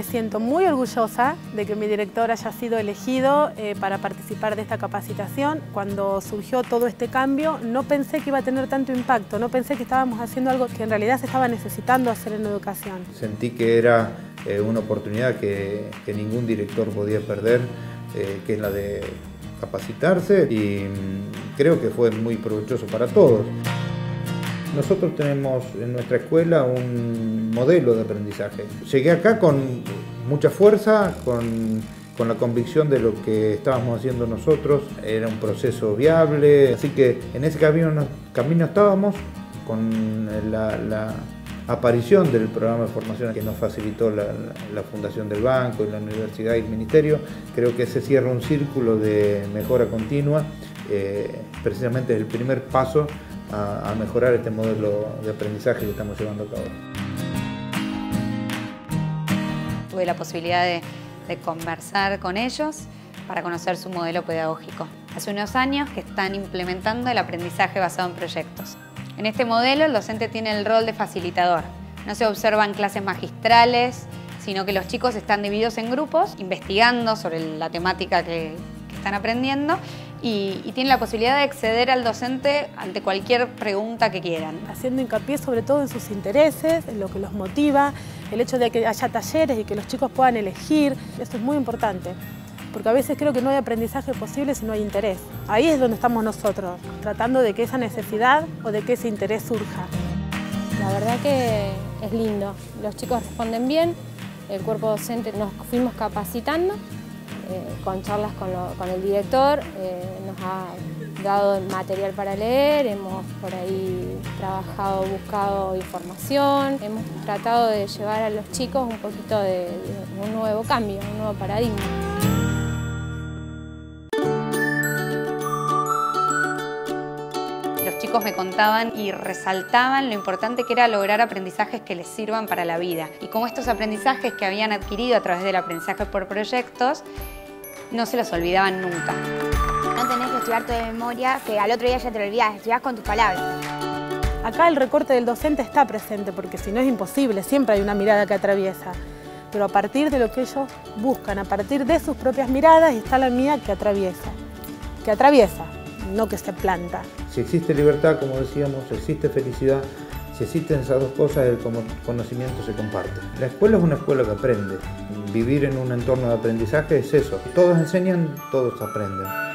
Me siento muy orgullosa de que mi director haya sido elegido eh, para participar de esta capacitación. Cuando surgió todo este cambio no pensé que iba a tener tanto impacto, no pensé que estábamos haciendo algo que en realidad se estaba necesitando hacer en educación. Sentí que era eh, una oportunidad que, ningún director podía perder, eh, que es la de capacitarse y mm, creo que fue muy provechoso para todos. Nosotros tenemos en nuestra escuela un modelo de aprendizaje. Llegué acá con mucha fuerza, con, la convicción de lo que estábamos haciendo nosotros. Era un proceso viable, así que en ese camino, camino estábamos con la, aparición del programa de formación que nos facilitó la, Fundación del Banco y la Universidad y el Ministerio. Creo que se cierra un círculo de mejora continua, eh, precisamente es el primer paso a, mejorar este modelo de aprendizaje que estamos llevando a cabo. Tuve la posibilidad de, conversar con ellos para conocer su modelo pedagógico. Hace unos años que están implementando el aprendizaje basado en proyectos. En este modelo el docente tiene el rol de facilitador. No se observan clases magistrales, sino que los chicos están divididos en grupos, investigando sobre la temática que, están aprendiendo y, y, tienen la posibilidad de acceder al docente ante cualquier pregunta que quieran. Haciendo hincapié sobre todo en sus intereses, en lo que los motiva, el hecho de que haya talleres y que los chicos puedan elegir, esto es muy importante. Porque a veces creo que no hay aprendizaje posible si no hay interés. Ahí es donde estamos nosotros, tratando de que esa necesidad o de que ese interés surja. La verdad que es lindo. Los chicos responden bien, el cuerpo docente nos fuimos capacitando con charlas con, el director, eh, nos ha dado material para leer, hemos por ahí trabajado, buscado información, hemos tratado de llevar a los chicos un poquito de, un nuevo cambio, un nuevo paradigma. Los chicos me contaban y resaltaban lo importante que era lograr aprendizajes que les sirvan para la vida y cómo estos aprendizajes que habían adquirido a través del aprendizaje por proyectos no se los olvidaban nunca. No tenés que estudiar de memoria, que al otro día ya te lo olvidás, estudias con tus palabras. Acá el recorte del docente está presente, porque si no es imposible, siempre hay una mirada que atraviesa. Pero a partir de lo que ellos buscan, a partir de sus propias miradas, está la mía que atraviesa. Que atraviesa, no que se planta. Si existe libertad, como decíamos, existe felicidad, existen esas dos cosas, el conocimiento se comparte. La escuela es una escuela que aprende. Vivir en un entorno de aprendizaje es eso. Todos enseñan, todos aprenden.